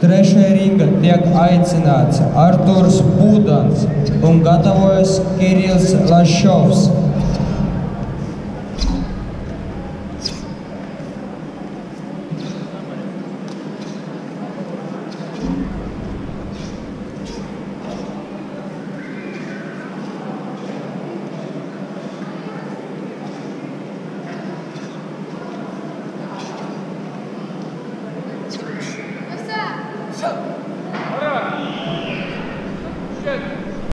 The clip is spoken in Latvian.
Trešajā ringa tiek aicināts Arturs Būdans un gatavojas Kirillis Lašovs. Thank you. Shut up!